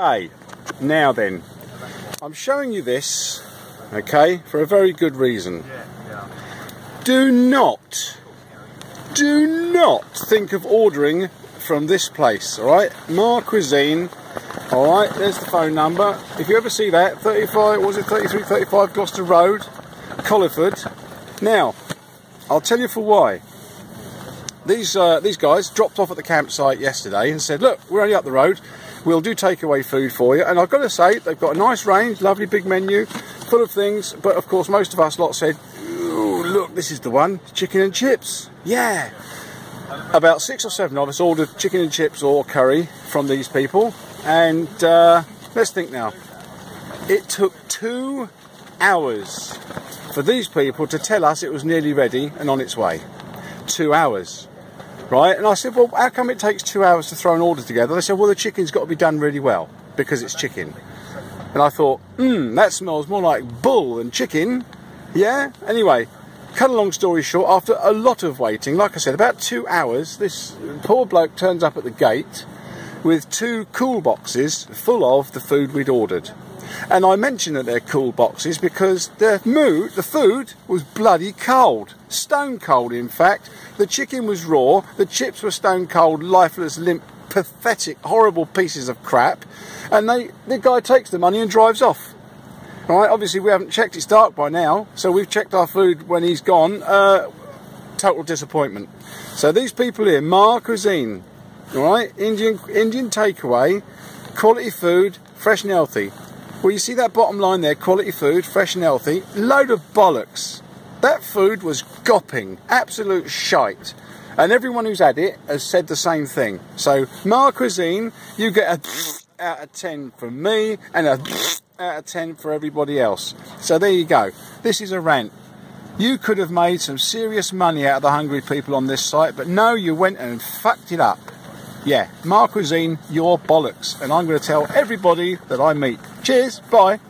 Hey, now then, I'm showing you this, okay, for a very good reason. Do not, do not think of ordering from this place, alright? Maa Cuisine, alright, there's the phone number. If you ever see that, 35, was it 33, 35 Gloucester Road, Colliford. Now, I'll tell you for why. These, uh, these guys dropped off at the campsite yesterday and said, look, we're only up the road We'll do takeaway food for you. And I've got to say, they've got a nice range, lovely big menu, full of things. But of course, most of us lot said, look, this is the one, chicken and chips. Yeah. About six or seven of us ordered chicken and chips or curry from these people. And uh, let's think now. It took two hours for these people to tell us it was nearly ready and on its way. Two hours right? And I said, well, how come it takes two hours to throw an order together? They said, well, the chicken's got to be done really well because it's chicken. And I thought, hmm, that smells more like bull than chicken. Yeah? Anyway, cut a long story short, after a lot of waiting, like I said, about two hours, this poor bloke turns up at the gate with two cool boxes full of the food we'd ordered. And I mention that they're cool boxes because the mood, the food was bloody cold. Stone cold, in fact. The chicken was raw, the chips were stone cold, lifeless, limp, pathetic, horrible pieces of crap. And they, the guy takes the money and drives off. Right, obviously we haven't checked it's dark by now, so we've checked our food when he's gone. Uh, total disappointment. So these people here, Maa Cuisine, all right, Indian Indian takeaway, quality food, fresh and healthy. Well, you see that bottom line there, quality food, fresh and healthy, load of bollocks. That food was gopping, absolute shite. And everyone who's had it has said the same thing. So, Maa Cuisine, you get a out of 10 from me and a out of 10 for everybody else. So there you go. This is a rant. You could have made some serious money out of the hungry people on this site, but no, you went and fucked it up. Yeah, Maa Cuisine, your bollocks. And I'm going to tell everybody that I meet. Cheers, bye.